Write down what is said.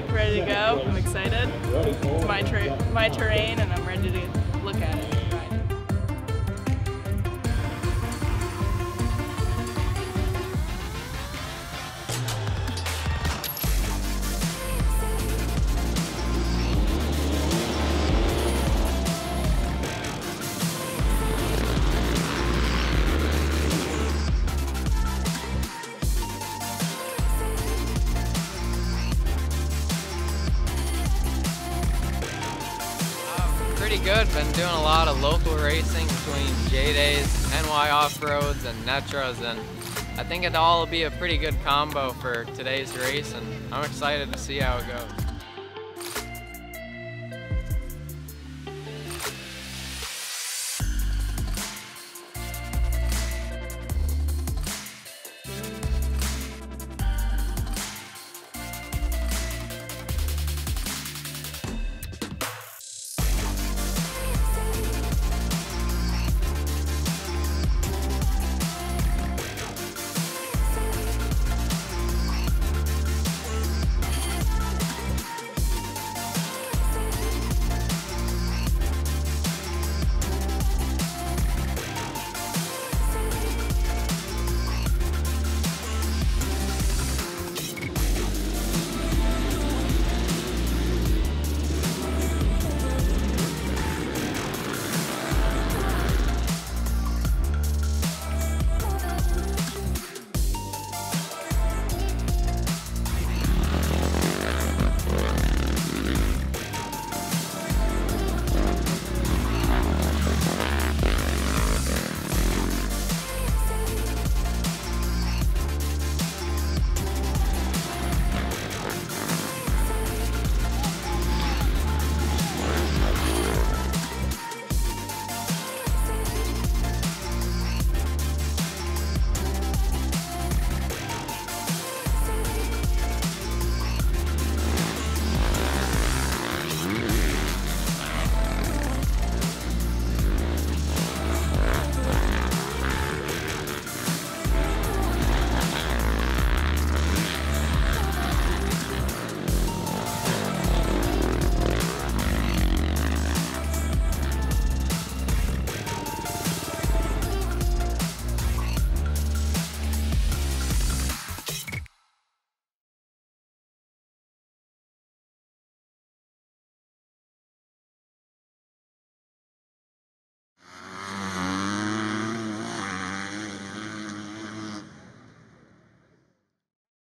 track, ready to go. I'm excited. My, ter my terrain, and I'm ready to Pretty good. Been doing a lot of local racing between J Days, NY Off Roads, and Netros, and I think it'll all be a pretty good combo for today's race, and I'm excited to see how it goes.